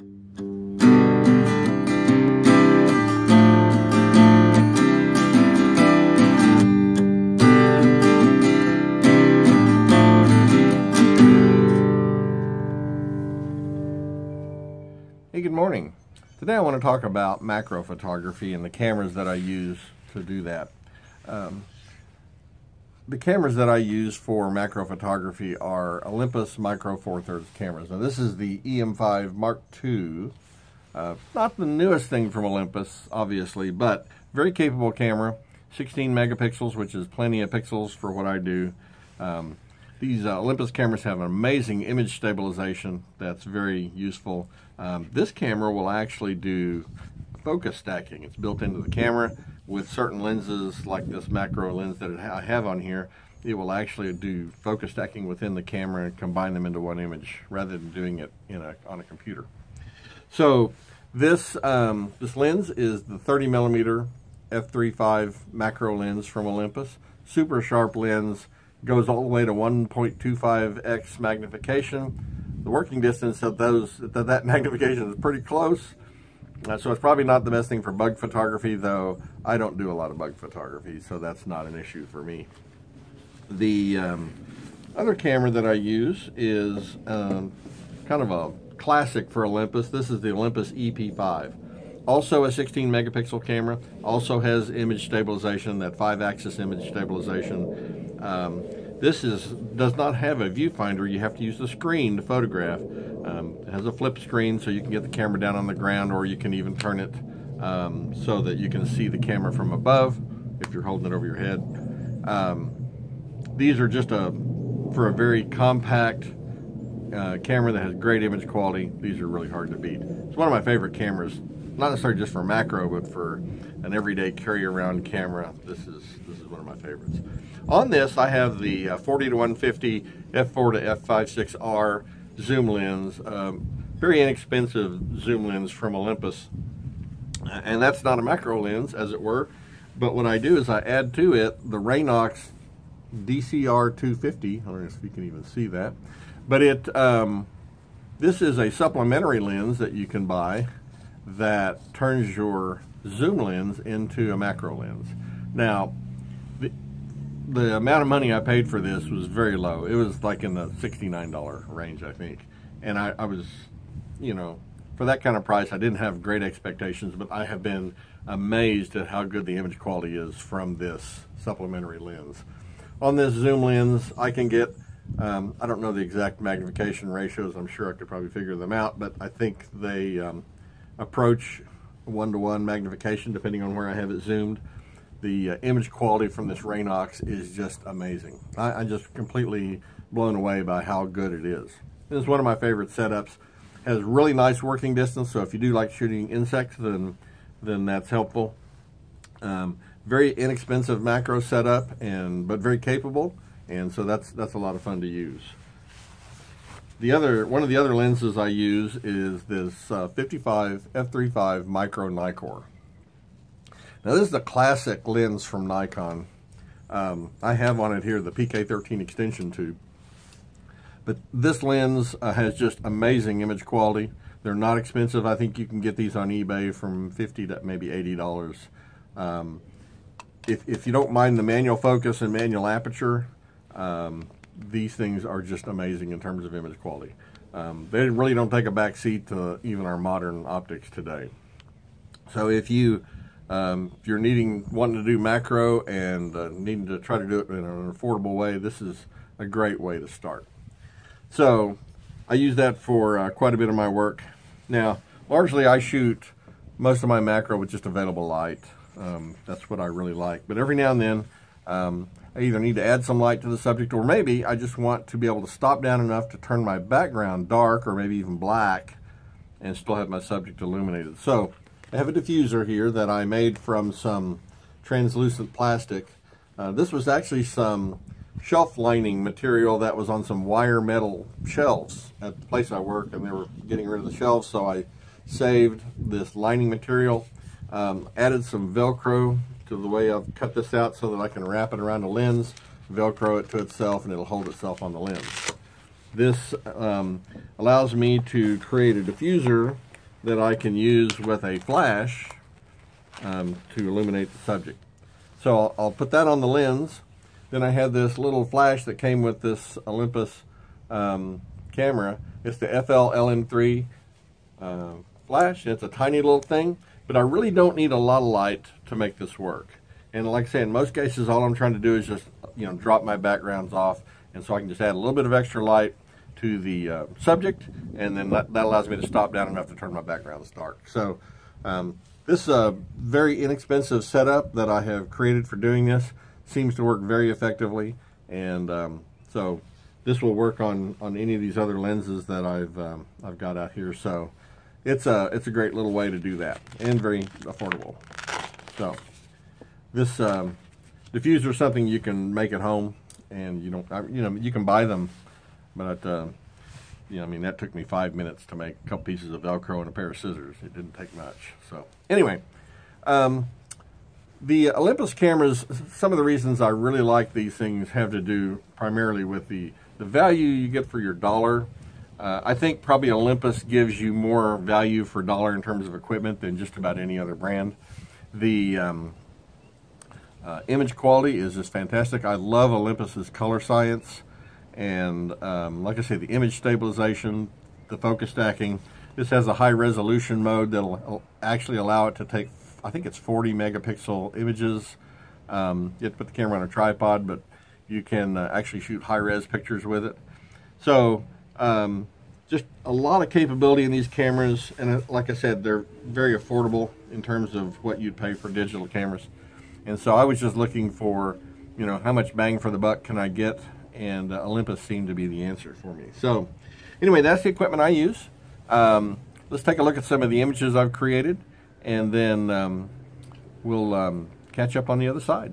Hey, good morning. Today I want to talk about macro photography and the cameras that I use to do that. Um, the cameras that I use for macro photography are Olympus Micro Four Thirds cameras. Now this is the EM5 Mark II. Uh, not the newest thing from Olympus, obviously, but very capable camera. 16 megapixels, which is plenty of pixels for what I do. Um, these uh, Olympus cameras have an amazing image stabilization that's very useful. Um, this camera will actually do focus stacking. It's built into the camera with certain lenses like this macro lens that I have on here. It will actually do focus stacking within the camera and combine them into one image rather than doing it in a, on a computer. So this, um, this lens is the 30 millimeter f3.5 macro lens from Olympus. Super sharp lens goes all the way to 1.25x magnification. The working distance of those that, that magnification is pretty close. Uh, so it's probably not the best thing for bug photography, though I don't do a lot of bug photography, so that's not an issue for me. The um, other camera that I use is um, kind of a classic for Olympus. This is the Olympus EP5. Also a 16 megapixel camera, also has image stabilization, that five axis image stabilization. Um, this is does not have a viewfinder, you have to use the screen to photograph. Um, it has a flip screen so you can get the camera down on the ground or you can even turn it um, so that you can see the camera from above if you're holding it over your head. Um, these are just a, for a very compact uh, camera that has great image quality, these are really hard to beat. It's one of my favorite cameras not necessarily just for macro, but for an everyday carry around camera. This is this is one of my favorites. On this, I have the uh, 40 to 150 f4 to f5.6r zoom lens, um, very inexpensive zoom lens from Olympus, and that's not a macro lens, as it were. But what I do is I add to it the Raynox DCR 250. I don't know if you can even see that, but it um, this is a supplementary lens that you can buy that turns your zoom lens into a macro lens. Now, the, the amount of money I paid for this was very low. It was like in the $69 range, I think. And I, I was, you know, for that kind of price, I didn't have great expectations, but I have been amazed at how good the image quality is from this supplementary lens. On this zoom lens, I can get, um, I don't know the exact magnification ratios, I'm sure I could probably figure them out, but I think they um, approach one-to-one -one magnification depending on where I have it zoomed. The uh, image quality from this Raynox is just amazing. I, I'm just completely blown away by how good it is. This is one of my favorite setups. Has really nice working distance, so if you do like shooting insects, then then that's helpful. Um, very inexpensive macro setup, and but very capable, and so that's that's a lot of fun to use. The other one of the other lenses I use is this uh, 55 f3.5 micro Nikkor. Now this is a classic lens from Nikon. Um, I have on it here the PK13 extension tube. But this lens uh, has just amazing image quality. They're not expensive. I think you can get these on eBay from 50 to maybe $80. Um, if, if you don't mind the manual focus and manual aperture, um, these things are just amazing in terms of image quality. Um, they really don't take a back seat to even our modern optics today. So if you um, if you're needing wanting to do macro and uh, needing to try to do it in an affordable way, this is a great way to start. So I use that for uh, quite a bit of my work. Now, largely I shoot most of my macro with just available light. Um, that's what I really like. But every now and then, um, I either need to add some light to the subject or maybe I just want to be able to stop down enough to turn my background dark or maybe even black and still have my subject illuminated. So I have a diffuser here that I made from some translucent plastic. Uh, this was actually some shelf lining material that was on some wire metal shelves at the place I work and they were getting rid of the shelves so I saved this lining material, um, added some Velcro to the way I've cut this out so that I can wrap it around the lens, Velcro it to itself, and it'll hold itself on the lens. This um, allows me to create a diffuser that I can use with a flash um, to illuminate the subject. So I'll, I'll, put that on the lens. Then I have this little flash that came with this Olympus um, camera. It's the FL LM3 uh, flash. It's a tiny little thing, but I really don't need a lot of light to make this work. And like I say, in most cases, all I'm trying to do is just, you know, drop my backgrounds off. And so I can just add a little bit of extra light to the uh, subject, and then that, that, allows me to stop down enough to turn my backgrounds dark. So um, this uh, very inexpensive setup that I have created for doing this seems to work very effectively. And um, so this will work on, on any of these other lenses that I've, um, I've got out here. So it's a, it's a great little way to do that and very affordable. So this um, diffuser is something you can make at home and you don't, you know, you can buy them, but uh, you know, I mean, that took me five minutes to make a couple pieces of Velcro and a pair of scissors. It didn't take much. So anyway, um, the Olympus cameras, some of the reasons I really like these things have to do primarily with the, the value you get for your dollar. Uh, I think probably Olympus gives you more value for dollar in terms of equipment than just about any other brand. The um, uh, image quality is just fantastic. I love Olympus's color science. And um, like I say, the image stabilization, the focus stacking. This has a high resolution mode that'll actually allow it to take, I think it's 40 megapixel images. Um, you have to put the camera on a tripod, but you can uh, actually shoot high res pictures with it. So um, just a lot of capability in these cameras. And uh, like I said, they're very affordable in terms of what you'd pay for digital cameras. And so I was just looking for, you know, how much bang for the buck can I get and uh, Olympus seemed to be the answer for me. So anyway, that's the equipment I use. Um, let's take a look at some of the images I've created, and then um, we'll um, catch up on the other side.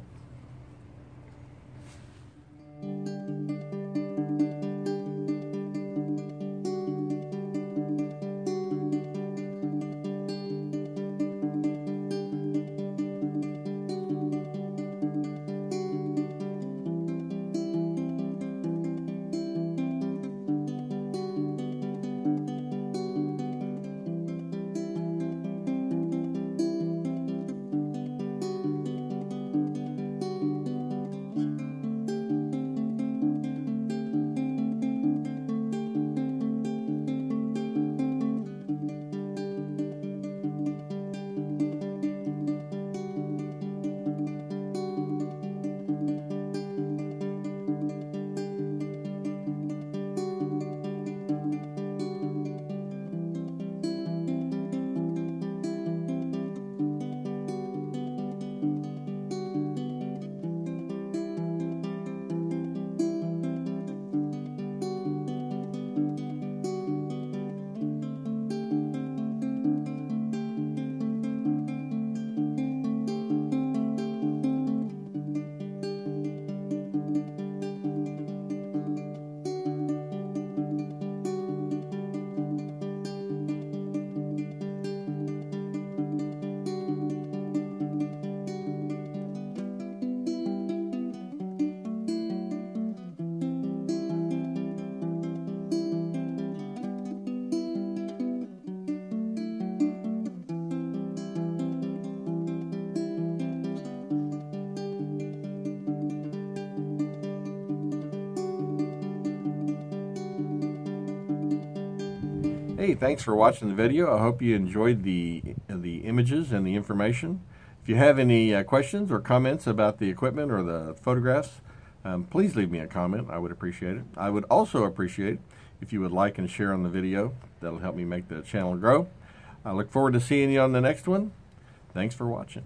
Hey, thanks for watching the video. I hope you enjoyed the, the images and the information. If you have any uh, questions or comments about the equipment or the photographs, um, please leave me a comment. I would appreciate it. I would also appreciate if you would like and share on the video. That'll help me make the channel grow. I look forward to seeing you on the next one. Thanks for watching.